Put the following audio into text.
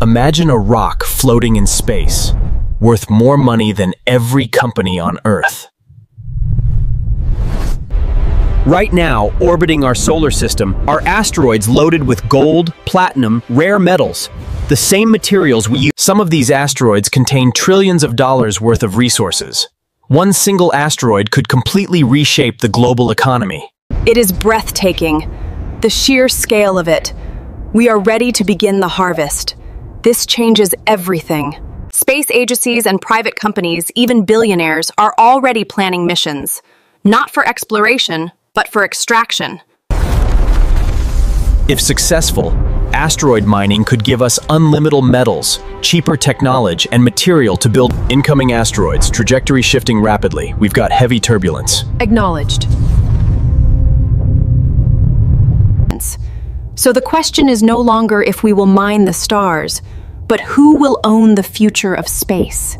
Imagine a rock floating in space, worth more money than every company on Earth. Right now, orbiting our solar system, are asteroids loaded with gold, platinum, rare metals, the same materials we use. Some of these asteroids contain trillions of dollars worth of resources. One single asteroid could completely reshape the global economy. It is breathtaking. The sheer scale of it. We are ready to begin the harvest. This changes everything. Space agencies and private companies, even billionaires, are already planning missions. Not for exploration, but for extraction. If successful, asteroid mining could give us unlimited metals, cheaper technology, and material to build incoming asteroids, trajectory shifting rapidly. We've got heavy turbulence. Acknowledged. So the question is no longer if we will mine the stars, but who will own the future of space?